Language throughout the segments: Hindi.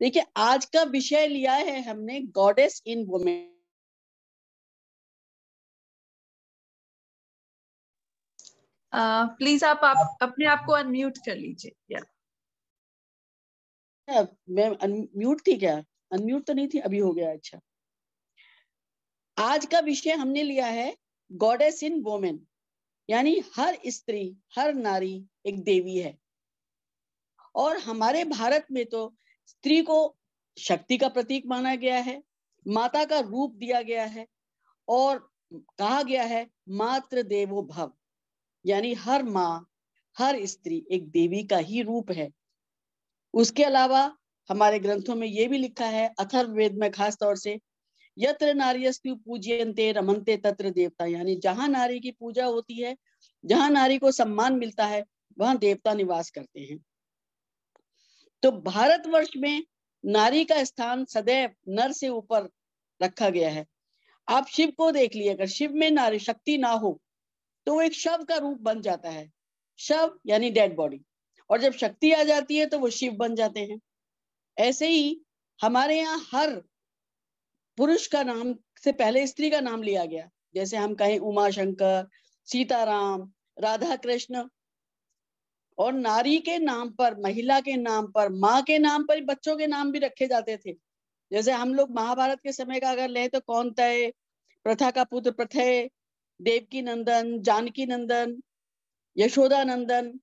देखिए आज का विषय लिया है हमने गॉडेस इन वुमेन प्लीज़ आप, आप अपने आप को अनम्यूट कर लीजिए। या मैं अनम्यूट थी क्या? अनम्यूट तो नहीं थी अभी हो गया अच्छा। आज का विषय हमने लिया है गॉडेस इन वोमेन यानी हर स्त्री हर नारी एक देवी है। और हमारे भारत में तो स्त्री को शक्ति का प्रतीक माना गया है, माता का रूप दिया गया है और कहा गया है मात्र देवो भव। यानी हर माँ, हर स्त्री एक देवी का ही रूप है। उसके अलावा हमारे ग्रंथों में ये भी लिखा है, अथर्ववेद में खास तौर से, यत्र नारियस्तु पूजयंते रमनते तत्र देवता। यानी जहाँ नारी की पूजा होती है, जहाँ नारी को सम्मान मिलता है, वहाँ देवता निवास करते हैं। तो भारतवर्ष में नारी का स्थान सदैव नर से ऊपर रखा गया है। आप शिव को देख लिए अगर शिव में नारी शक्ति ना हो तो वो एक शव का रूप बन जाता है। शव यानी डेड बॉडी और जब शक्ति आ जाती है तो वो शिव बन जाते हैं। ऐसे ही हमारे यहाँ हर पुरुष का नाम से पहले स्त्री का नाम लिया गया। जैसे हम कहें उमा शंकर सीताराम राधा कृष्ण और नारी के नाम पर, महिला के नाम पर, माँ के नाम पर बच्चों के नाम भी रखे जाते थे। जैसे हम लोग महाभारत के समय का अगर ले तो कौन तय? प्रथा का पुत्र प्रथय, देवकी नंदन, जानकी नंदन, यशोदा नंदन।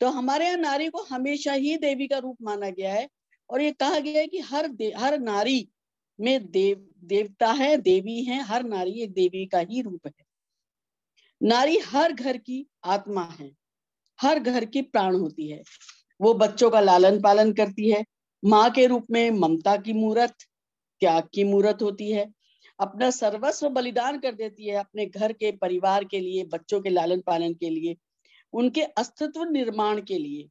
तो हमारे यहाँ नारी को हमेशा ही देवी का रूप माना गया है और ये कहा गया है कि हर हर नारी में देव, देवता है, देवी है, हर नारी एक देवी का ही रूप है। नारी हर घर की आत्मा है। हर घर की प्राण होती है। वो बच्चों का लालन पालन करती है। माँ के रूप में ममता की मूर्त, त्याग की मूर्त होती है। अपना सर्वस्व बलिदान कर देती है अपने घर के परिवार के लिए, बच्चों के लालन पालन के लिए, उनके अस्तित्व निर्माण के लिए,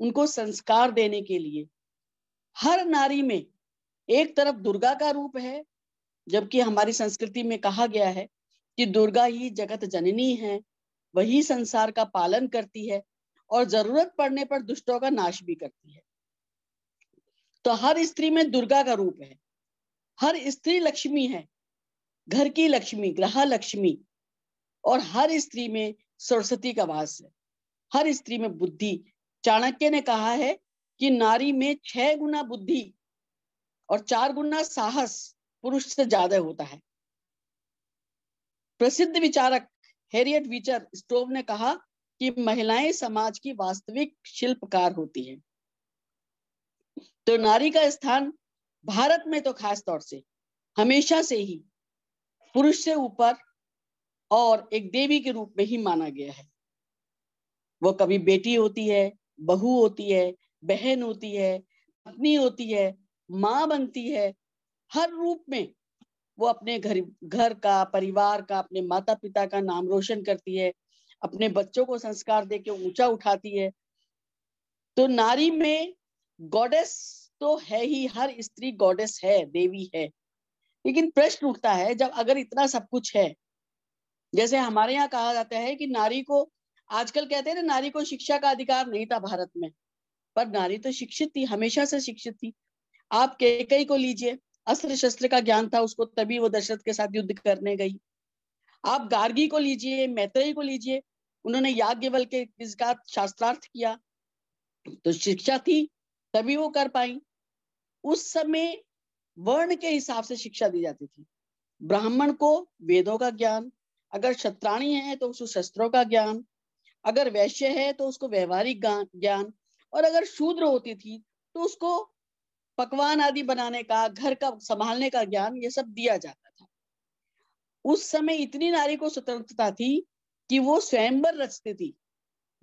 उनको संस्कार देने के लिए। हर नारी में एक तरफ़ दुर्गा का रूप है, जबकि हमारी संस्कृति में कहा गया है कि दुर्गा ही जगत जननी है, वही संसार का पालन करती है। और ज़रूरत पड़ने पर दुष्टों का नाश भी करती है। तो हर स्त्री में दुर्गा का रूप है। हर स्त्री लक्ष्मी है। घर की लक्ष्मी, ग्रह लक्ष्मी। और हर स्त्री में सरस्वती का वास है। हर स्त्री में बुद्धि। चाणक्य ने कहा है कि नारी में छह गुना बुद्धि और चार गुना साहस पुरुष से ज़्यादा होता है। प्रसिद्ध विचारक हेरियट विचर स्टोव ने कहा कि महिलाएँ समाज की वास्तविक शिल्पकार होती हैं। तो नारी का स्थान भारत में तो खास तौर से, हमेशा से ही पुरुष से ऊपर और एक देवी के रूप में ही माना गया है। वो कभी बेटी होती है, बहू होती है, बहन होती है, पत्नी होती है, माँ बनती है, हर रूप में वो अपने घर घर का, परिवार का, अपने माता पिता का नाम रोशन करती है अपने बच्चों को संस्कार दे के ऊँचा उठाती है। तो नारी में गॉडेस तो है ही, हर स्त्री गॉडेस है, देवी है। लेकिन प्रश्न उठता है, जब अगर इतना सब कुछ है, जैसे हमारे यहाँ कहा जाता है कि नारी को, आजकल कहते हैं ना, नारी को शिक्षा का अधिकार नहीं था भारत में, पर नारी तो शिक्षित थी, हमेशा से शिक्षित थी। आप कई को लीजिए, अस्त्र शस्त्र का ज्ञान था उसको, तभी वो दशरथ के साथ युद्ध करने गई। आप गार्गी को लीजिए, मैत्रेयी को लीजिए। उन्होंने याज्ञवल के इसका शास्त्रार्थ किया? तो शिक्षा थी, तभी वो कर पाई। उस समय वर्ण के हिसाब से शिक्षा दी जाती थी। ब्राह्मण को वेदों का ज्ञान, अगर शत्राणी है तो उसको शस्त्रों का ज्ञान, अगर वैश्य है तो उसको व्यवहारिक ज्ञान और अगर शूद्र होती थी तो उसको पकवान आदि बनाने का, घर का संभालने का ज्ञान, ये सब दिया जाता उस समय इतनी नारी को स्वतंत्रता थी कि वो स्वयंवर रचती थी,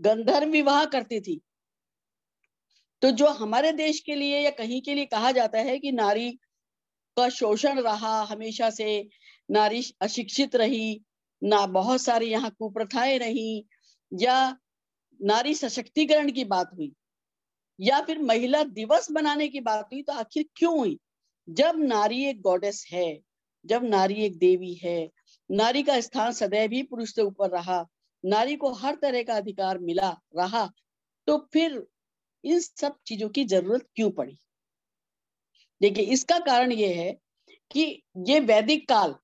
गंधर्व विवाह करती थी। तो जो हमारे देश के लिए या कहीं के लिए कहा जाता है कि नारी का शोषण रहा, हमेशा से नारी अशिक्षित रही, ना बहुत सारी यहाँ कुप्रथाएँ रही, या नारी सशक्तिकरण की बात हुई, या फिर महिला दिवस बनाने की बात हुई तो आखिर क्यों हुई? जब नारी एक गॉडेस है, जब नारी एक देवी है नारी का स्थान सदैव ही पुरुष से ऊपर रहा। नारी को हर तरह का अधिकार मिला, रहा तो फिर इन सब चीज़ों की ज़रूरत क्यों पड़ी? देखिए, इसका कारण यह है कि ये वैदिक काल,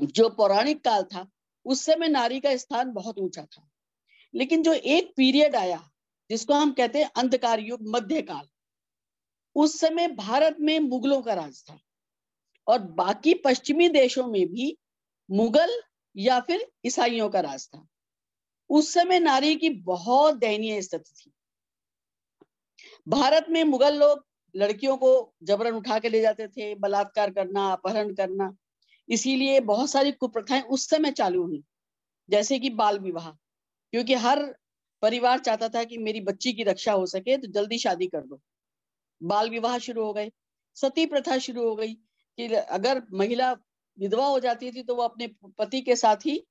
जो पौराणिक काल था, उस समय नारी का स्थान बहुत ऊँचा था। लेकिन जो एक पीरियड आया, जिसको हम कहते हैं अंधकार युग, मध्य काल, उस समय भारत में मुगलों का राज था। और बाकी पश्चिमी देशों में भी मुगल या फिर ईसाइयों का राज था उस समय नारी की बहुत दयनीय स्थिति थी। भारत में मुगल लोग लड़कियों को जबरन उठा के ले जाते थे, बलात्कार करना, अपहरण करना। इसीलिए बहुत सारी कुप्रथाएँ उस समय चालू हुई, जैसे कि बाल विवाह। क्योंकि हर परिवार चाहता था कि मेरी बच्ची की रक्षा हो सके तो जल्दी शादी कर दो। बाल विवाह शुरू हो गए, सती प्रथा शुरू हो गई कि अगर महिला विधवा हो जाती थी तो वो अपने पति के साथ ही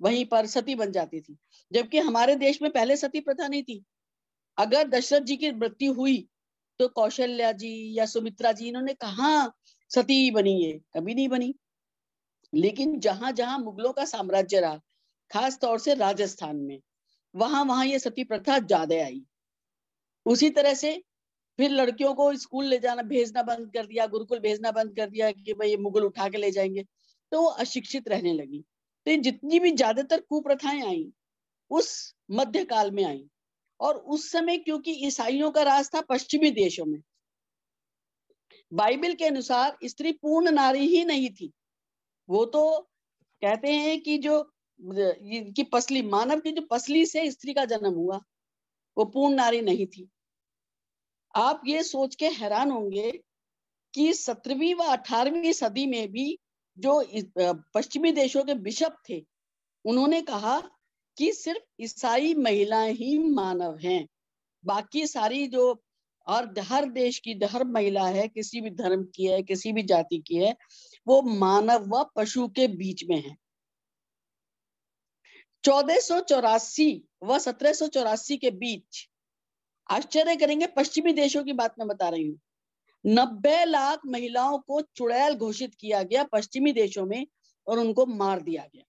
वहीं पर सती बन जाती थी। जबकि हमारे देश में पहले सती प्रथा नहीं थी। अगर दशरथ जी की मृत्यु हुई तो कौशल्या जी या सुमित्रा जी, इन्होंने कहा सती बनी है कभी नहीं बनी। लेकिन जहाँ जहाँ मुगलों का साम्राज्य रहा, खास तौर से राजस्थान में वहाँ वहाँ ये सती प्रथा ज़्यादा आई। उसी तरह से फिर लड़कियों को स्कूल ले जाना, भेजना बंद कर दिया, गुरुकुल भेजना बंद कर दिया कि भाई ये मुगल उठा के ले जाएँगे। तो वो अशिक्षित रहने लगी। तो जितनी भी ज़्यादातर कुप्रथाएँ आई, उस मध्यकाल में आई। और उस समय क्योंकि ईसाइयों का राज था पश्चिमी देशों में, बाइबल के अनुसार स्त्री पूर्ण नारी ही नहीं थी। वो तो कहते हैं कि जो इनकी पसली, मानव की जो पसली से स्त्री का जन्म हुआ, वो पूर्ण नारी नहीं थी। आप ये सोच के हैरान होंगे कि सत्रहवीं व अठारहवीं सदी में भी जो पश्चिमी देशों के बिशप थे, उन्होंने कहा कि सिर्फ़ ईसाई महिलाएँ ही मानव हैं। बाकी सारी जो, और हर देश की हर महिला है, किसी भी धर्म की है, किसी भी जाति की है, वो मानव व पशु के बीच में है। चौदह सौ चौरासी व सत्रह सौ चौरासी के बीच आश्चर्य करेंगे, पश्चिमी देशों की बात मैं बता रही हूँ। नब्बे लाख महिलाओं को चुड़ैल घोषित किया गया पश्चिमी देशों में और उनको मार दिया गया।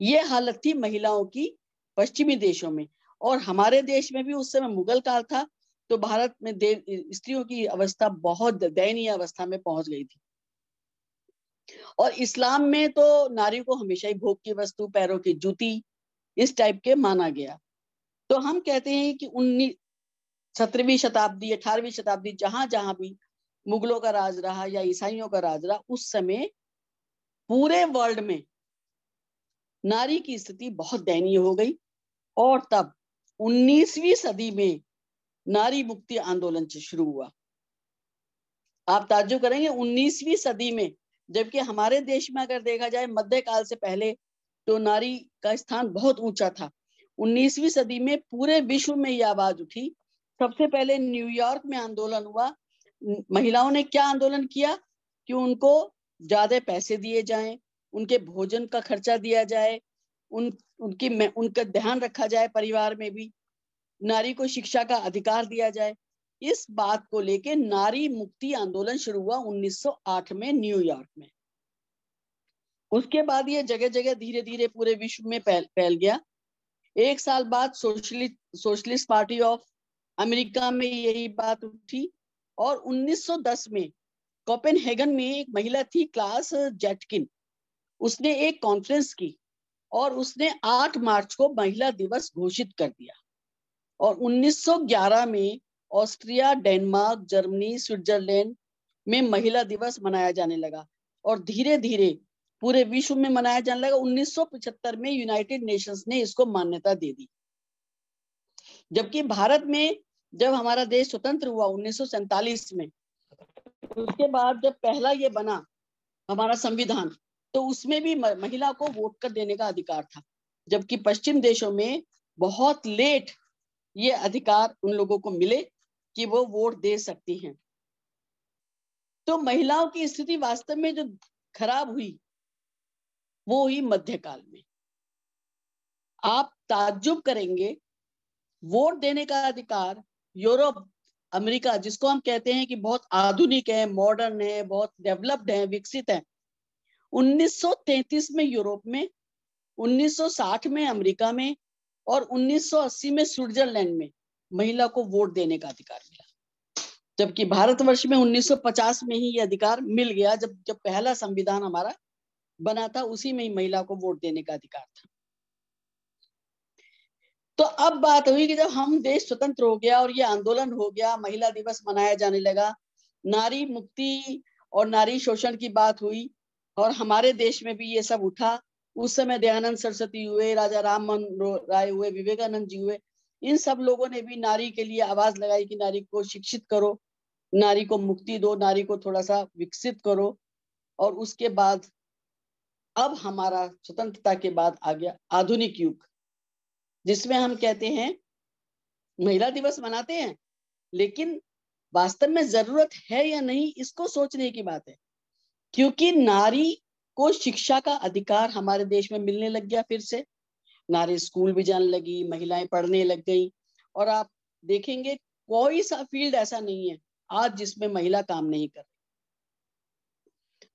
ये हालत थी महिलाओं की पश्चिमी देशों में। और हमारे देश में भी उस समय मुगल काल था तो भारत में स्त्रियों की अवस्था बहुत दयनीय अवस्था में पहुँच गई थी। और इस्लाम में तो नारी को हमेशा ही भोग की वस्तु, पैरों की जूती, इस टाइप के माना गया। तो हम कहते हैं कि उन्नीस सत्रहवीं शताब्दी, अठारहवीं शताब्दी, जहाँ जहाँ भी मुगलों का राज रहा या ईसाइयों का राज रहा, उस समय पूरे वर्ल्ड में नारी की स्थिति बहुत दयनीय हो गई और तब 19वीं सदी में नारी मुक्ति आंदोलन से शुरू हुआ। आप ताज्जुब करेंगे 19वीं सदी में जबकि हमारे देश में अगर देखा जाए मध्यकाल से पहले तो नारी का स्थान बहुत ऊँचा था। 19वीं सदी में पूरे विश्व में ये आवाज़ उठी। सबसे पहले न्यूयॉर्क में आंदोलन हुआ। महिलाओं ने क्या आंदोलन किया? कि उनको ज़्यादा पैसे दिए जाएँ, उनके भोजन का खर्चा दिया जाए, उन, उनकी उनका ध्यान रखा जाए परिवार में भी, नारी को शिक्षा का अधिकार दिया जाए। इस बात को लेके नारी मुक्ति आंदोलन शुरू हुआ 1908 में न्यूयॉर्क में। उसके बाद ये जगह जगह धीरे धीरे पूरे विश्व में फैल गया। एक साल बाद socialist socialist party of America में यही बात उठी और 1910 में कोपेनहेगन में एक महिला थी, क्लास जेटकिन। उसने एक कॉन्फ्रेंस की और उसने 8 मार्च को महिला दिवस घोषित कर दिया। और 1911 में ऑस्ट्रिया, डेनमार्क, जर्मनी, स्विट्जरलैंड में महिला दिवस मनाया जाने लगा और धीरे धीरे पूरे विश्व में मनाया जाने लगा। 1975 में यूनाइटेड नेशंस ने इसको मान्यता दे दी। जबकि भारत में जब हमारा देश स्वतंत्र हुआ उन्नीस में, उसके बाद जब पहला ये बना हमारा संविधान तो उसमें भी महिला को वोट कर देने का अधिकार था। जबकि पश्चिम देशों में बहुत लेट ये अधिकार उन लोगों को मिले कि वो वोट दे सकती हैं। तो महिलाओं की स्थिति वास्तव में जो खराब हुई वो हुई मध्यकाल में। आप ताज्जुब करेंगे, वोट देने का अधिकार यूरोप, अमेरिका, जिसको हम कहते हैं कि बहुत आधुनिक है मॉडर्न है, बहुत डेवलप्ड है, विकसित है 1933 में यूरोप में 1960 में अमेरिका में और 1980 में स्विट्जरलैंड में महिला को वोट देने का अधिकार मिला। जबकि भारतवर्ष में 1950 में ही ये अधिकार मिल गया, जब जब पहला संविधान हमारा बना था, उसी में ही महिला को वोट देने का अधिकार था। तो अब बात हुई कि जब हम देश स्वतंत्र हो गया और ये आंदोलन हो गया, महिला दिवस मनाया जाने लगा, नारी मुक्ति और नारी शोषण की बात हुई और हमारे देश में भी ये सब उठा। उस समय दयानंद सरस्वती हुए, राजा राम मोहन राय हुए, विवेकानंद जी हुए, इन सब लोगों ने भी नारी के लिए आवाज़ लगाई कि नारी को शिक्षित करो, नारी को मुक्ति दो, नारी को थोड़ा सा विकसित करो और उसके बाद अब हमारा स्वतंत्रता के बाद आ गया आधुनिक युग, जिसमें हम कहते हैं, महिला दिवस मनाते हैं, लेकिन वास्तव में ज़रूरत है या नहीं, इसको सोचने की बात है। क्योंकि नारी को शिक्षा का अधिकार हमारे देश में मिलने लग गया फिर से। नारी स्कूल भी जाने लगी, महिलाएँ पढ़ने लग गई, और आप देखेंगे, कोई सा फ़ील्ड ऐसा नहीं है आज जिसमें महिला काम नहीं कर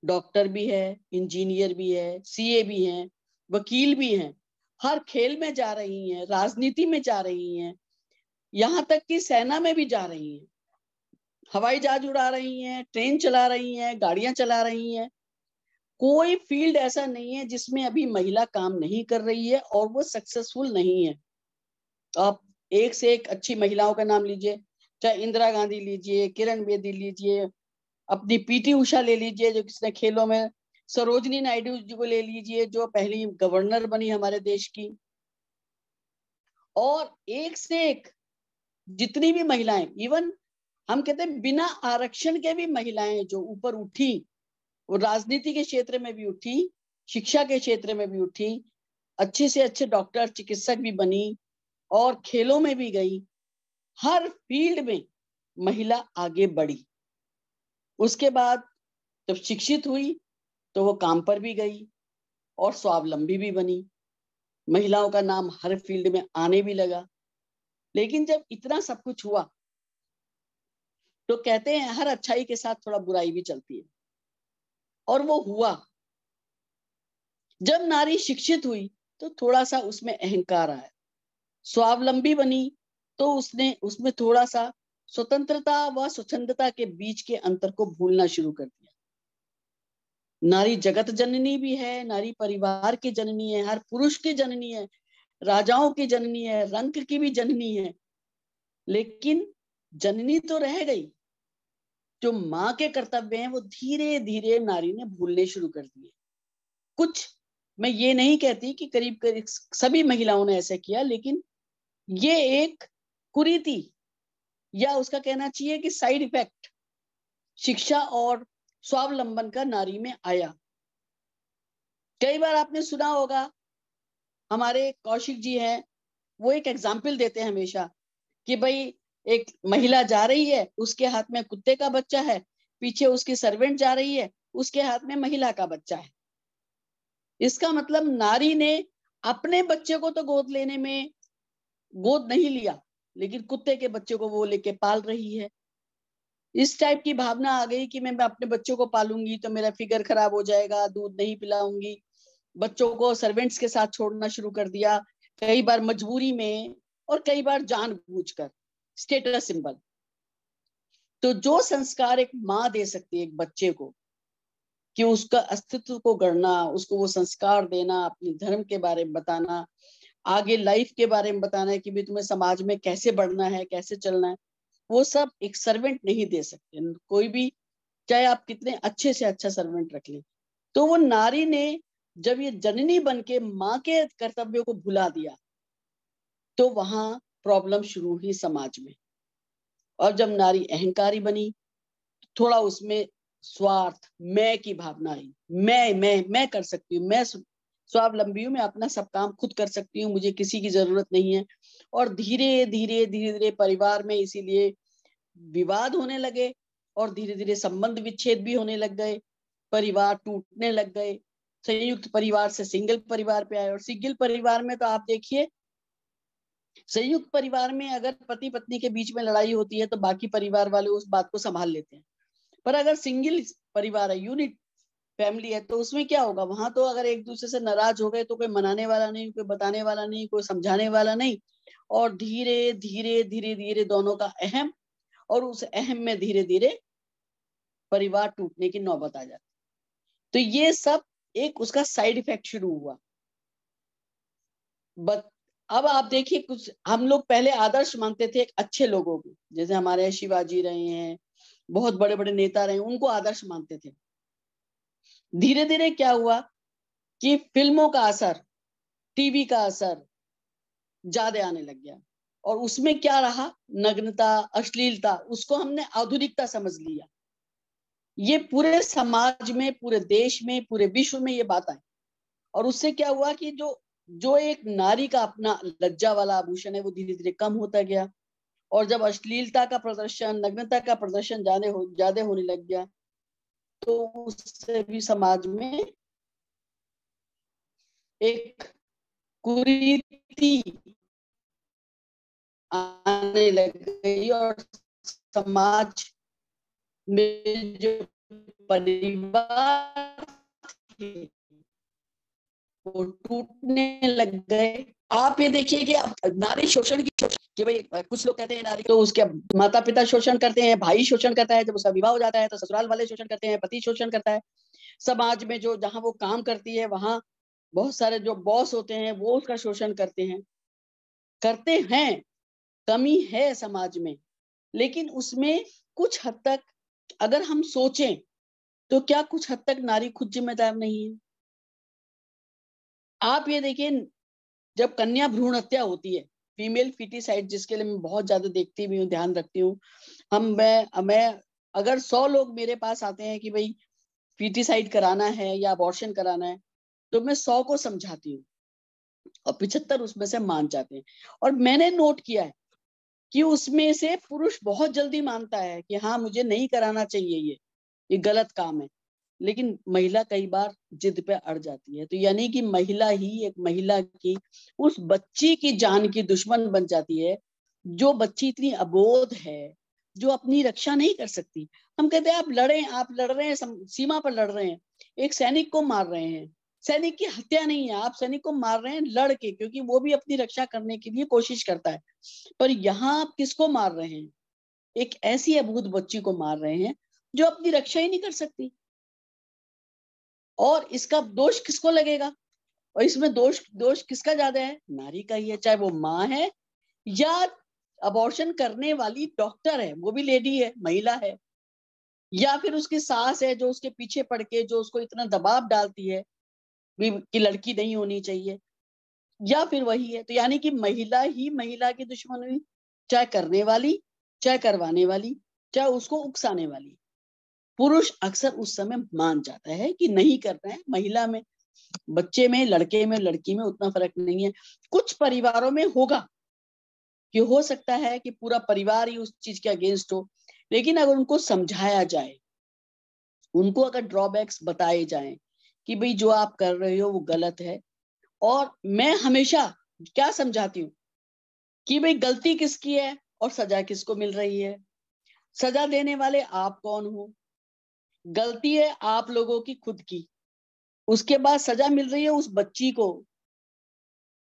डॉक्टर भी है, इंजीनियर भी है सीए भी है, वकील भी हैं। हर खेल में जा रही हैं, राजनीति में जा रही हैं, यहाँ तक कि सेना में भी जा रही हैं। हवाई जहाज़ उड़ा रही हैं, ट्रेन चला रही हैं, गाड़ियाँ चला रही हैं। कोई फ़ील्ड ऐसा नहीं है जिसमें अभी महिला काम नहीं कर रही है और वो सक्सेसफुल नहीं है। आप एक से एक अच्छी महिलाओं का नाम लीजिए, चाहे इंदिरा गांधी लीजिए, किरण बेदी लीजिए अपनी पीटी उषा ले लीजिए, जो किसने खेलों में, सरोजनी नायडू जी को ले लीजिए, जो पहली गवर्नर बनी हमारे देश की। और एक से एक जितनी भी महिलाएँ इवन हम कहते हैं बिना आरक्षण के भी महिलाएँ जो ऊपर उठी, वो राजनीति के क्षेत्र में भी उठी, शिक्षा के क्षेत्र में भी उठी, अच्छे से अच्छे डॉक्टर, चिकित्सक भी बनी और खेलों में भी गई, हर फ़ील्ड में महिला आगे बढ़ी। उसके बाद जब शिक्षित हुई तो वो काम पर भी गई और स्वावलंबी भी बनी। महिलाओं का नाम हर फ़ील्ड में आने भी लगा। लेकिन जब इतना सब कुछ हुआ तो कहते हैं हर अच्छाई के साथ थोड़ा बुराई भी चलती है। और वो हुआ। जब नारी शिक्षित हुई तो थोड़ा सा उसमें अहंकार आया। स्वावलंबी बनी तो उसने, उसमें थोड़ा सा स्वतंत्रता व स्वच्छंदता के बीच के अंतर को भूलना शुरू कर दिया। नारी जगत जननी भी है, नारी परिवार की जननी है, हर पुरुष की जननी है, राजाओं की जननी है, रंग की भी जननी है। लेकिन जननी तो रह गई। जो माँ के कर्तव्य हैं, वो धीरे धीरे नारी ने भूलने शुरू कर दिए। कुछ मैं ये नहीं कहती कि करीब करीब सभी महिलाओं ने ऐसा किया, लेकिन ये एक कुरीति या उसका कहना चाहिए कि साइड इफ़ेक्ट शिक्षा और स्वावलंबन का नारी में आया। कई बार आपने सुना होगा, हमारे कौशिक जी हैं, वो एक एग्ज़ाम्पल देते हैं हमेशा कि भाई एक महिला जा रही है, उसके हाथ में कुत्ते का बच्चा है, पीछे उसकी सर्वेंट जा रही है, उसके हाथ में महिला का बच्चा है। इसका मतलब नारी ने अपने बच्चे को तो गोद लेने में गोद नहीं लिया लेकिन कुत्ते के बच्चे को वो लेके पाल रही है। इस टाइप की भावना आ गई कि मैं अपने बच्चों को पालूँगी तो मेरा फिगर खराब हो जाएगा, दूध नहीं पिलाऊँगी। बच्चों को सर्वेंट्स के साथ छोड़ना शुरू कर दिया, कई बार मजबूरी में और कई बार जानबूझकर। स्टेटस सिंबल तो जो संस्कार एक माँ दे सकती है एक बच्चे को, कि उसका अस्तित्व को गढ़ना, उसको वो संस्कार देना, अपने धर्म के बारे में बताना आगे लाइफ के बारे में बताना है कि भी तुम्हें समाज में कैसे बढ़ना है, कैसे चलना है, वो सब एक सर्वेंट नहीं दे सकते। कोई भी, चाहे आप कितने अच्छे से अच्छा सर्वेंट रख लें। तो वो नारी ने जब ये जननी बन के माँ के कर्तव्यों को भुला दिया तो वहाँ प्रॉब्लम शुरू हुई समाज में। और जब नारी अहंकारी बनी, थोड़ा उसमें स्वार्थ, मैं की भावना आई। मैं मैं मैं कर सकती हूँ, मैं हूँ मैं अपना सब काम खुद कर सकती हूँ, मुझे किसी की ज़रूरत नहीं है। और धीरे धीरे धीरे धीरे परिवार में इसीलिए विवाद होने लगे और धीरे धीरे संबंध विच्छेद भी होने लग गए, परिवार टूटने लग गए। संयुक्त परिवार से सिंगल परिवार पे आए और सिंगल परिवार में तो आप देखिए, संयुक्त परिवार में अगर पति पत्नी के बीच में लड़ाई होती है तो बाकी परिवार वाले उस बात को संभाल लेते हैं। पर अगर सिंगल परिवार है, यूनिट फैमिली है तो उसमें क्या होगा? वहाँ तो अगर एक दूसरे से नाराज़ हो गए तो कोई मनाने वाला नहीं, कोई बताने वाला नहीं, कोई समझाने वाला नहीं। और धीरे धीरे धीरे धीरे दोनों का अहम और उस अहम में धीरे धीरे परिवार टूटने की नौबत आ जाती तो ये सब एक उसका साइड इफ़ेक्ट शुरू हुआ। बट अब आप देखिए कुछ, हम लोग पहले आदर्श मानते थे अच्छे लोगों को, जैसे हमारे शिवाजी रहे हैं, बहुत बड़े बड़े नेता रहे उनको आदर्श मानते थे। धीरे धीरे क्या हुआ कि फ़िल्मों का असर, टीवी का असर ज़्यादा आने लग गया। और उसमें क्या रहा? नग्नता, अश्लीलता, उसको हमने आधुनिकता समझ लिया। ये पूरे समाज में, पूरे देश में, पूरे विश्व में ये बात आई। और उससे क्या हुआ कि जो जो एक नारी का अपना लज्जा वाला आभूषण है, वो धीरे धीरे कम होता गया। और जब अश्लीलता का प्रदर्शन, नग्नता का प्रदर्शन ज़्यादा हो, ज़्यादा होने लग गया तो उससे भी समाज में एक कुरीति आने लग गई और समाज में जो परिवार वो टूटने लग गए। आप ये देखिए कि नारी शोषण की कि भाई कुछ लोग कहते हैं नारी तो उसके माता पिता शोषण करते हैं, भाई शोषण करता है, जब उसका विवाह हो जाता है तो ससुराल वाले शोषण करते हैं, पति शोषण करता है। समाज में जो, जहाँ वो काम करती है, वहाँ बहुत सारे जो बॉस होते हैं, वो उसका शोषण करते हैं। करते हैं, कमी है समाज में, लेकिन उसमें कुछ हद तक अगर हम सोचें तो क्या कुछ हद तक नारी खुद जिम्मेदार नहीं है? आप ये देखिए जब कन्या भ्रूण हत्या होती है फीमेल फिटिसाइड जिसके लिए मैं बहुत ज़्यादा देखती भी हूँ, ध्यान रखती हूँ, हम, मैं मैं, अगर सौ लोग मेरे पास आते हैं कि भाई फिटिसाइड कराना है या अबॉर्शन कराना है तो मैं सौ को समझाती हूँ और पिछहत्तर उसमें से मान जाते हैं। और मैंने नोट किया है कि उसमें से पुरुष बहुत जल्दी मानता है कि हाँ मुझे नहीं कराना चाहिए ये ये गलत काम है। लेकिन महिला कई बार जिद पे अड़ जाती है। तो यानी कि महिला ही एक महिला की, उस बच्ची की जान की दुश्मन बन जाती है, जो बच्ची इतनी अबोध है, जो अपनी रक्षा नहीं कर सकती। हम कहते हैं, आप लड़े आप लड़ रहे हैं, सीमा पर लड़ रहे हैं, एक सैनिक को मार रहे हैं। सैनिक की हत्या नहीं है, आप सैनिक को मार रहे हैं लड़ के, क्योंकि वो भी अपनी रक्षा करने के लिए कोशिश करता है। पर यहाँ आप किसको मार रहे हैं? एक ऐसी अभूत बच्ची को मार रहे हैं, जो अपनी रक्षा ही नहीं कर सकती। और इसका दोष किसको लगेगा? और इसमें दोष दोष किसका ज़्यादा है? नारी का ही है, चाहे वो माँ है या अबॉर्शन करने वाली डॉक्टर है, वो भी लेडी है, महिला है। या फिर उसकी सास है जो उसके पीछे पड़ के, जो उसको इतना दबाव डालती है कि लड़की नहीं होनी चाहिए। या फिर वही है तो यानी कि महिला ही महिला की दुश्मन हुई, चाहे करने वाली, चाहे करवाने वाली, चाहे उसको उकसाने वाली। पुरुष अक्सर उस समय मान जाता है कि नहीं कर रहे हैं। महिला में, बच्चे में, लड़के में, लड़की में उतना फ़र्क नहीं है। कुछ परिवारों में होगा कि हो सकता है कि पूरा परिवार ही उस चीज़ के अगेंस्ट हो, लेकिन अगर उनको समझाया जाए, उनको अगर ड्रॉबैक्स बताए जाए कि भाई जो आप कर रहे हो वो गलत है, और मैं हमेशा क्या समझाती हूँ? कि भाई गलती किसकी है और सजा किसको मिल रही है? सजा देने वाले आप कौन हो? गलती है आप लोगों की खुद की। उसके बाद सजा मिल रही है उस बच्ची को।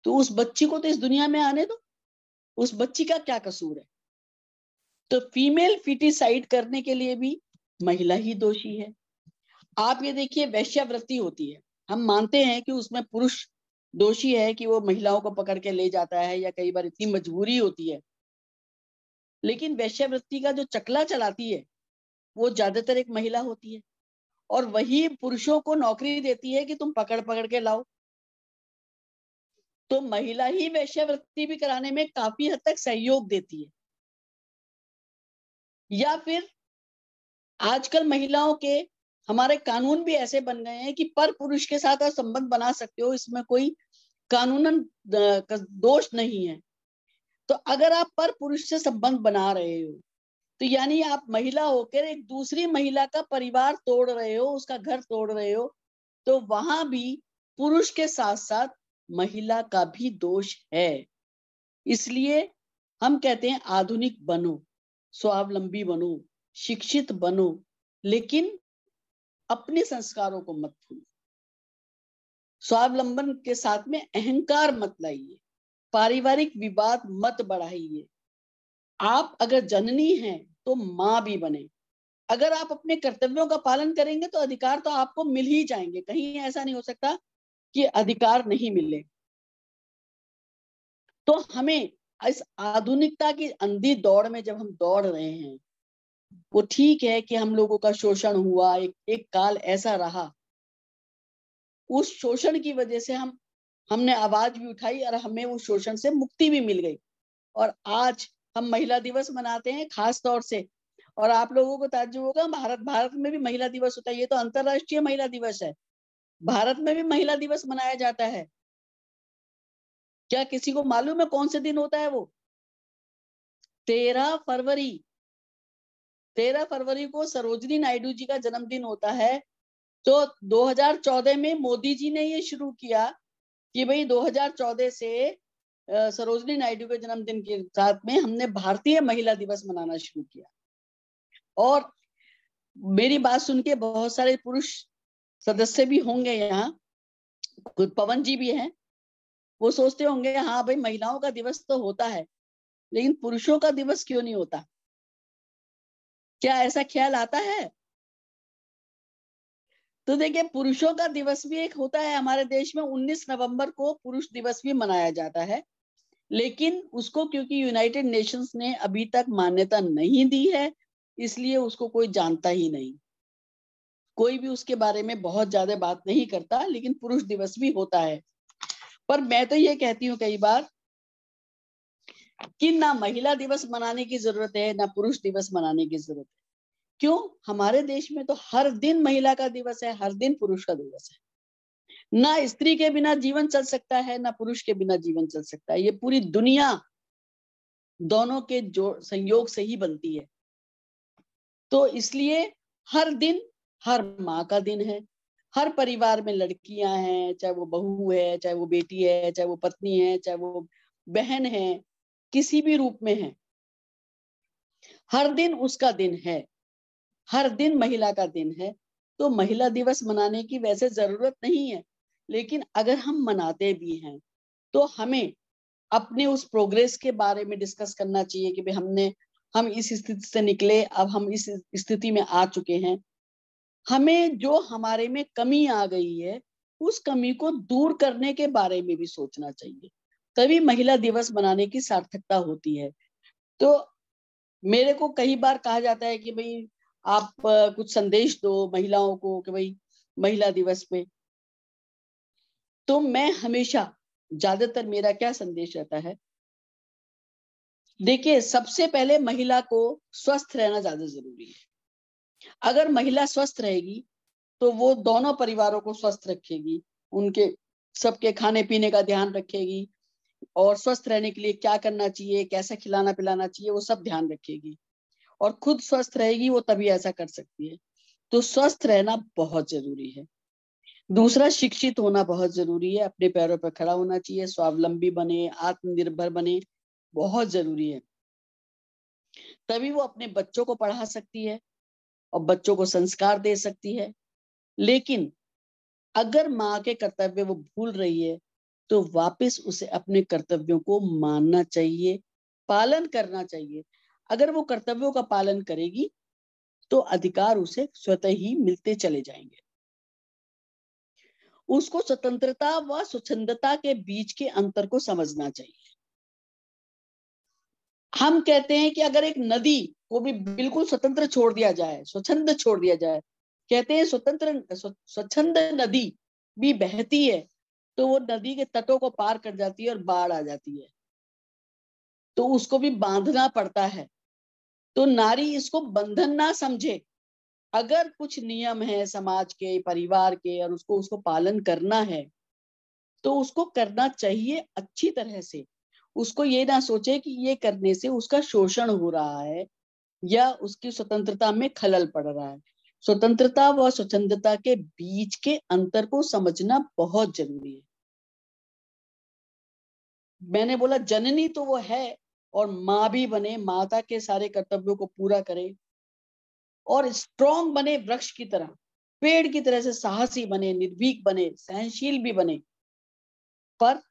तो उस बच्ची को तो इस दुनिया में आने दो। उस बच्ची का क्या कसूर है? तो फीमेल फिटिसाइड करने के लिए भी महिला ही दोषी है। आप ये देखिए, वैश्यावृत्ति होती है। हम मानते हैं कि उसमें पुरुष दोषी है कि वो महिलाओं को पकड़ के ले जाता है या कई बार इतनी मजबूरी होती है। लेकिन वैश्यावृत्ति का जो चकला चलाती है वो ज़्यादातर एक महिला होती है। और वही पुरुषों को नौकरी देती है कि तुम पकड़ पकड़ के लाओ। तो महिला ही वैश्यवृत्ति भी कराने में काफ़ी हद तक सहयोग देती है। या फिर आजकल महिलाओं के हमारे कानून भी ऐसे बन गए हैं कि पर पुरुष के साथ आप संबंध बना सकते हो, इसमें कोई कानूनन दोष नहीं है। तो अगर आप पर पुरुष से संबंध बना रहे हो तो यानी आप महिला होकर एक दूसरी महिला का परिवार तोड़ रहे हो, उसका घर तोड़ रहे हो तो वहाँ भी पुरुष के साथ साथ महिला का भी दोष है। इसलिए हम कहते हैं आधुनिक बनो, स्वावलंबी बनो, शिक्षित बनो, लेकिन अपने संस्कारों को मत भूलो। स्वावलंबन के साथ में अहंकार मत लाइए, पारिवारिक विवाद मत बढ़ाइए। आप अगर जननी हैं तो माँ भी बने। अगर आप अपने कर्तव्यों का पालन करेंगे तो अधिकार तो आपको मिल ही जाएँगे। कहीं ऐसा नहीं हो सकता कि अधिकार नहीं मिले। तो हमें इस आधुनिकता की अंधी दौड़ में जब हम दौड़ रहे हैं, वो ठीक है कि हम लोगों का शोषण हुआ, एक एक काल ऐसा रहा। उस शोषण की वजह से हम, हमने आवाज़ भी उठाई और हमें उस शोषण से मुक्ति भी मिल गई। और आज हम महिला दिवस मनाते हैं खास तौर से। और आप लोगों को ताज्जुब होगा, भारत भारत में भी महिला दिवस होता है। ये तो अंतरराष्ट्रीय महिला दिवस है। भारत में भी महिला दिवस मनाया जाता है। क्या किसी को मालूम है कौन से दिन होता है वो? तेरह फरवरी। तेरह फरवरी को सरोजनी नायडू जी का जन्मदिन होता है। तो 2014 में मोदी जी ने ये शुरू किया कि भाई 2014 से सरोजनी नायडू के जन्मदिन के साथ में हमने भारतीय महिला दिवस मनाना शुरू किया। और मेरी बात सुन के बहुत सारे पुरुष सदस्य भी होंगे यहाँ, खुद पवन जी भी हैं। वो सोचते होंगे हाँ भाई, महिलाओं का दिवस तो होता है, लेकिन पुरुषों का दिवस क्यों नहीं होता? क्या ऐसा ख्याल आता है? तो देखिए, पुरुषों का दिवस भी एक होता है, हमारे देश में 19 नवंबर को पुरुष दिवस भी मनाया जाता है। लेकिन उसको क्योंकि यूनाइटेड नेशंस ने अभी तक मान्यता नहीं दी है, इसलिए उसको कोई जानता ही नहीं। कोई भी उसके बारे में बहुत ज़्यादा बात नहीं करता, लेकिन पुरुष दिवस भी होता है। पर मैं तो ये कहती हूँ कई बार कि ना महिला दिवस मनाने की ज़रूरत है, ना पुरुष दिवस मनाने की ज़रूरत है। क्यों? हमारे देश में तो हर दिन महिला का दिवस है, हर दिन पुरुष का दिवस है। ना स्त्री के बिना जीवन चल सकता है, ना पुरुष के बिना जीवन चल सकता है। ये पूरी दुनिया दोनों के जो संयोग से ही बनती है। तो इसलिए हर दिन, हर माँ का दिन है। हर परिवार में लड़कियाँ हैं, चाहे वो बहू है, चाहे वो बेटी है, चाहे वो पत्नी है, चाहे वो बहन है, किसी भी रूप में है। हर दिन उसका दिन है। हर दिन महिला का दिन है तो महिला दिवस मनाने की वैसे ज़रूरत नहीं है, लेकिन अगर हम मनाते भी हैं तो हमें अपने उस प्रोग्रेस के बारे में डिस्कस करना चाहिए कि भाई हमने, हम इस स्थिति से निकले, अब हम इस स्थिति में आ चुके हैं। हमें जो हमारे में कमी आ गई है, उस कमी को दूर करने के बारे में भी सोचना चाहिए। तभी महिला दिवस मनाने की सार्थकता होती है। तो मेरे को कई बार कहा जाता है कि भाई आप कुछ संदेश दो महिलाओं को कि भाई महिला दिवस पे तो मैं हमेशा, ज़्यादातर मेरा क्या संदेश रहता है? देखिए, सबसे पहले महिला को स्वस्थ रहना ज़्यादा ज़रूरी है। अगर महिला स्वस्थ रहेगी तो वो दोनों परिवारों को स्वस्थ रखेगी, उनके, सबके खाने पीने का ध्यान रखेगी, और स्वस्थ रहने के लिए क्या करना चाहिए, कैसे खिलाना पिलाना चाहिए, वो सब ध्यान रखेगी। और खुद स्वस्थ रहेगी, वो तभी ऐसा कर सकती है। तो स्वस्थ रहना बहुत ज़रूरी है। दूसरा, शिक्षित होना बहुत ज़रूरी है। अपने पैरों पर खड़ा होना चाहिए, स्वावलंबी बने, आत्मनिर्भर बने, बहुत ज़रूरी है। तभी वो अपने बच्चों को पढ़ा सकती है और बच्चों को संस्कार दे सकती है। लेकिन अगर माँ के कर्तव्य वो भूल रही है तो वापस उसे अपने कर्तव्यों को मानना चाहिए, पालन करना चाहिए। अगर वो कर्तव्यों का पालन करेगी तो अधिकार उसे स्वतः ही मिलते चले जाएँगे। उसको स्वतंत्रता व स्वच्छंदता के बीच के अंतर को समझना चाहिए। हम कहते हैं कि अगर एक नदी को भी बिल्कुल स्वतंत्र छोड़ दिया जाए, स्वच्छंद छोड़ दिया जाए, कहते हैं स्वतंत्र स्वच्छंद नदी भी बहती है तो वो नदी के तटों को पार कर जाती है और बाढ़ आ जाती है। तो उसको भी बांधना पड़ता है। तो नारी इसको बंधन ना समझे। अगर कुछ नियम है समाज के, परिवार के, और उसको उसको पालन करना है तो उसको करना चाहिए अच्छी तरह से। उसको ये ना सोचे कि ये करने से उसका शोषण हो रहा है, या उसकी स्वतंत्रता में खलल पड़ रहा है। स्वतंत्रता व स्वच्छंदता के बीच के अंतर को समझना बहुत ज़रूरी है। मैंने बोला, जननी तो वो है और माँ भी बने, माता के सारे कर्तव्यों को पूरा करे और स्ट्रॉन्ग बने वृक्ष की तरह, पेड़ की तरह से साहसी बने, निर्भीक बने, सहनशील भी बने। पर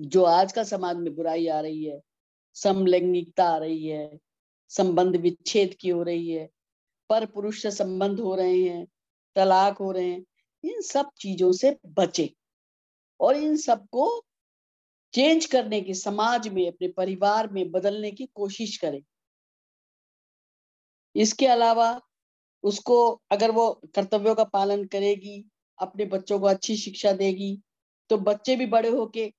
जो आज का समाज में बुराई आ रही है, समलैंगिकता आ रही है, संबंध विच्छेद की हो रही है, पर पुरुष से संबंध हो रहे हैं, तलाक हो रहे हैं, इन सब चीज़ों से बचे और इन सबको चेंज करने की, समाज में, अपने परिवार में बदलने की कोशिश करें। इसके अलावा उसको, अगर वो कर्तव्यों का पालन करेगी, अपने बच्चों को अच्छी शिक्षा देगी तो बच्चे भी बड़े होके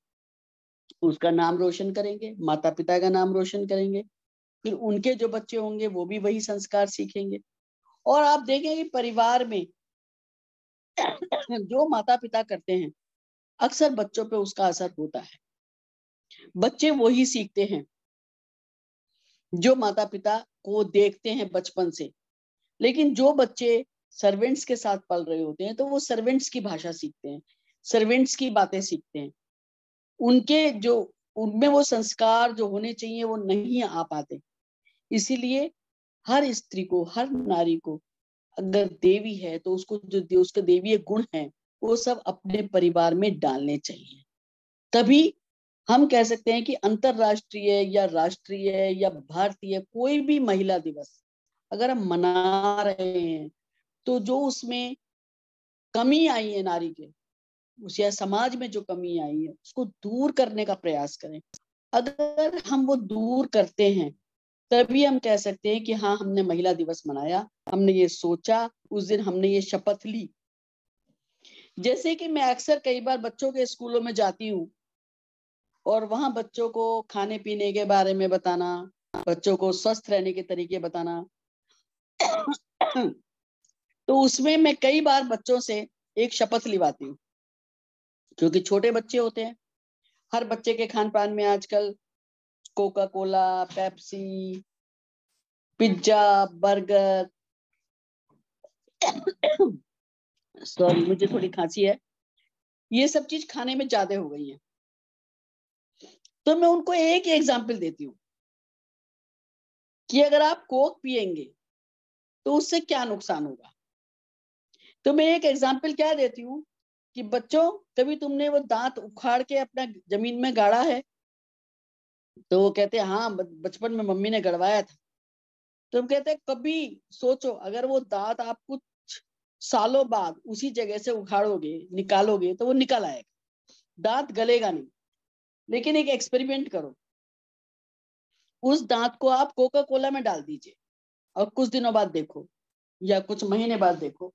उसका नाम रोशन करेंगे माता पिता का नाम रोशन करेंगे, फिर उनके जो बच्चे होंगे, वो भी वही संस्कार सीखेंगे। और आप देखेंगे परिवार में जो माता पिता करते हैं, अक्सर बच्चों पे उसका असर होता है। बच्चे वही सीखते हैं जो माता पिता को देखते हैं बचपन से। लेकिन जो बच्चे सर्वेंट्स के साथ पल रहे होते हैं तो वो सर्वेंट्स की भाषा सीखते हैं सर्वेंट्स की बातें सीखते हैं। उनके जो, उनमें वो संस्कार जो होने चाहिए, वो नहीं आ पाते। इसीलिए हर स्त्री को, हर नारी को अगर देवी है तो उसको जो उसके देवीय गुण है, वो सब अपने परिवार में डालने चाहिए। तभी हम कह सकते हैं कि अंतरराष्ट्रीय या राष्ट्रीय या भारतीय कोई भी महिला दिवस अगर हम मना रहे हैं तो जो उसमें कमी आई है नारी के, उस या समाज में जो कमी आई है, उसको दूर करने का प्रयास करें। अगर हम वो दूर करते हैं, तभी हम कह सकते हैं कि हाँ हमने महिला दिवस मनाया, हमने ये सोचा, उस दिन हमने ये शपथ ली। जैसे कि मैं अक्सर कई बार बच्चों के स्कूलों में जाती हूँ और वहाँ बच्चों को खाने पीने के बारे में बताना, बच्चों को स्वस्थ रहने के तरीके बताना। तो उसमें मैं कई बार बच्चों से एक शपथ लिवाती हूँ क्योंकि छोटे बच्चे होते हैं। हर बच्चे के खान पान में आजकल Coca-Cola Pepsi, pizza, burger, sorry, मुझे थोड़ी खांसी है। ये सब चीज़ खाने में ज़्यादा हो गई है। तो मैं उनको एक ही एग्ज़ाम्पल देती हूँ कि अगर आप कोक पियेंगे तो उससे क्या नुकसान होगा? तो मैं एक एग्ज़ाम्पल क्या देती हूँ कि बच्चों, कभी तुमने वो दांत उखाड़ के अपना ज़मीन में गाड़ा है? तो वो कहते हैं हाँ बचपन में मम्मी ने गड़वाया था। तो कहते हैं, कभी सोचो, अगर वो दांत आप कुछ सालों बाद उसी जगह से उखाड़ोगे, निकालोगे तो वो निकल आएगा। दांत गलेगा नहीं। लेकिन एक एक्सपेरिमेंट करो। उस दांत को आप कोका कोला में डाल दीजिए। और कुछ दिनों बाद देखो, या कुछ महीने बाद देखो।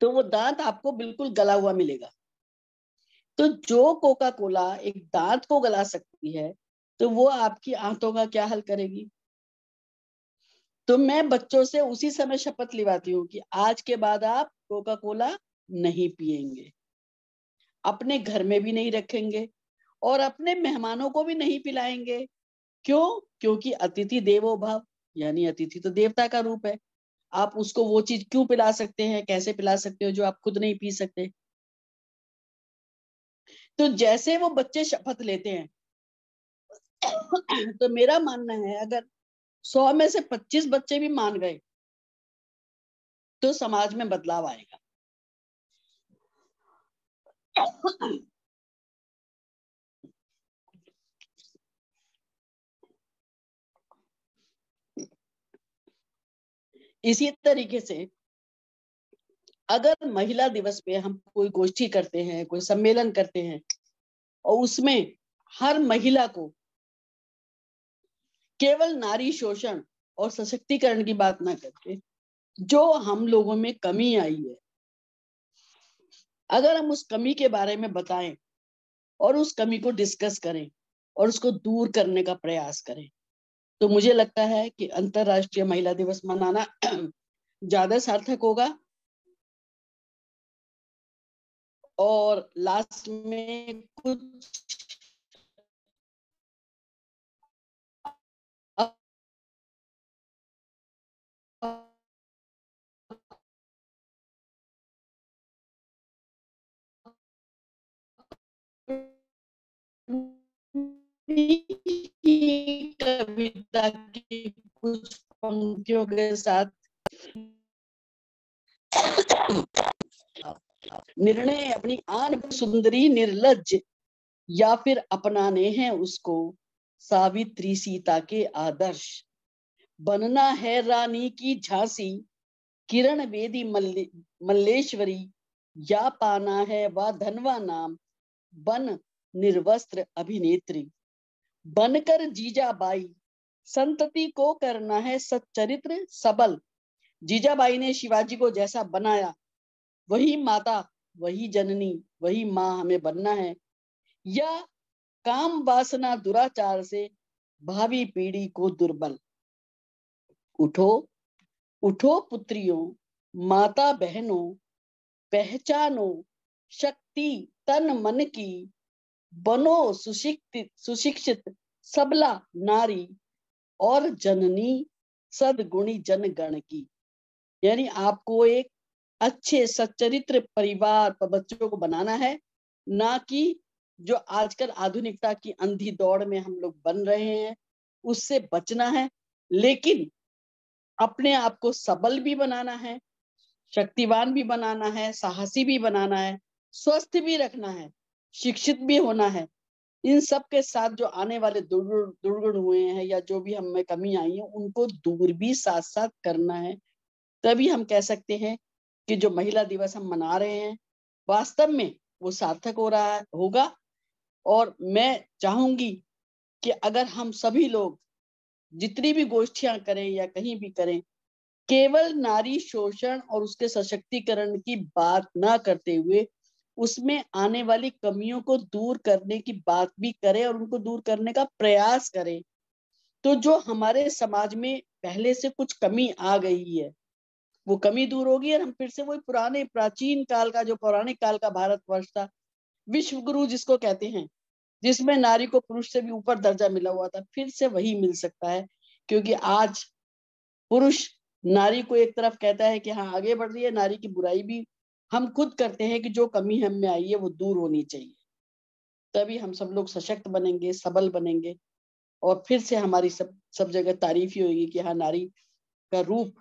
तो वो दांत आपको बिल्कुल गला हुआ मिलेगा। तो जो कोका कोला एक दांत को गला सकती है तो वो आपकी आंतों का क्या हल करेगी? तो मैं बच्चों से उसी समय शपथ लिवाती हूँ कि आज के बाद आप कोका कोला नहीं पिएँगे। अपने घर में भी नहीं रखेंगे और अपने मेहमानों को भी नहीं पिलाएँगे। क्यों? क्योंकि अतिथि देवो भाव यानी अतिथि तो देवता का रूप है। आप उसको वो चीज़ क्यों पिला सकते हैं? कैसे पिला सकते हो जो आप खुद नहीं पी सकते? तो जैसे वो बच्चे शपथ लेते हैं तो मेरा मानना है, अगर सौ में से पच्चीस बच्चे भी मान गए तो समाज में बदलाव आएगा। इसी तरीके से अगर महिला दिवस पे हम कोई गोष्ठी करते हैं, कोई सम्मेलन करते हैं और उसमें हर महिला को केवल नारी शोषण और सशक्तिकरण की बात ना करके जो हम लोगों में कमी आई है। अगर हम उस कमी के बारे में बताएँ और उस कमी को डिस्कस करें और उसको दूर करने का प्रयास करें तो मुझे लगता है कि अंतरराष्ट्रीय महिला दिवस मनाना ज़्यादा सार्थक होगा। और लास्ट में कुछ कविता की कुछ पंक्तियों के साथ निर्णय अपनी आन सुंदरी निर्लज या फिर अपनाने हैं उसको सावित्री सीता के आदर्श। बनना है रानी की झांसी किरण वेदी मल्ले, मल्लेश्वरी या पाना है वह धनवा नाम बन निर्वस्त्र अभिनेत्री। बनकर जीजाबाई। संतति को करना है सच्चरित्र सबल। जीजाबाई ने शिवाजी को जैसा बनाया, वही माता, वही जननी, वही माँ हमें बनना है। या काम वासना दुराचार से भावी पीढ़ी को दुर्बल। उठो उठो पुत्रियों माता बहनों पहचानो, शक्ति तन मन की बनो सुशिक्षित सुशिक्षित सबला नारी और जननी सदगुणी जनगण की। यानी आपको एक अच्छे सच्चरित्र परिवार पर बच्चों को बनाना है, ना कि जो आजकल आधुनिकता की अंधी दौड़ में हम लोग बन रहे हैं, उससे बचना है। लेकिन अपने आप को सबल भी बनाना है, शक्तिवान भी बनाना है, साहसी भी बनाना है, स्वस्थ भी रखना है। शिक्षित भी होना है। इन सब के साथ जो आने वाले दुर्गुण हुए हैं या जो भी हमें कमी आई है, उनको दूर भी साथ साथ करना है। तभी हम कह सकते हैं कि जो महिला दिवस हम मना रहे हैं, वास्तव में वो सार्थक हो रहा होगा। और मैं चाहूँगी कि अगर हम सभी लोग जितनी भी गोष्ठियाँ करें या कहीं भी करें, केवल नारी शोषण और उसके सशक्तिकरण की बात ना करते हुए उसमें आने वाली कमियों को दूर करने की बात भी करें और उनको दूर करने का प्रयास करें। तो जो हमारे समाज में पहले से कुछ कमी आ गई है, वो कमी दूर होगी और हम फिर से वही पुराने प्राचीन काल का, जो पौराणिक काल का भारत वर्ष था विश्व गुरु जिसको कहते हैं, जिसमें नारी को पुरुष से भी ऊपर दर्जा मिला हुआ था, फिर से वही मिल सकता है। क्योंकि आज पुरुष नारी को एक तरफ़ कहता है कि हाँ आगे बढ़ रही है, नारी की बुराई भी हम खुद करते हैं कि जो कमी हम में आई है वो दूर होनी चाहिए। तभी हम सब लोग सशक्त बनेंगे, सबल बनेंगे और फिर से हमारी सब सब जगह तारीफ़ ही होगी कि हाँ नारी का रूप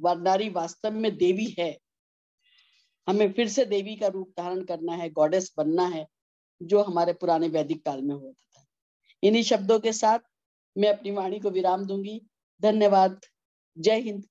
नारी वास्तव में देवी है। हमें फिर से देवी का रूप धारण करना है गॉडेस बनना है, जो हमारे पुराने वैदिक काल में होता था। इन्हीं शब्दों के साथ मैं अपनी वाणी को विराम दूँगी। धन्यवाद। जय हिंद।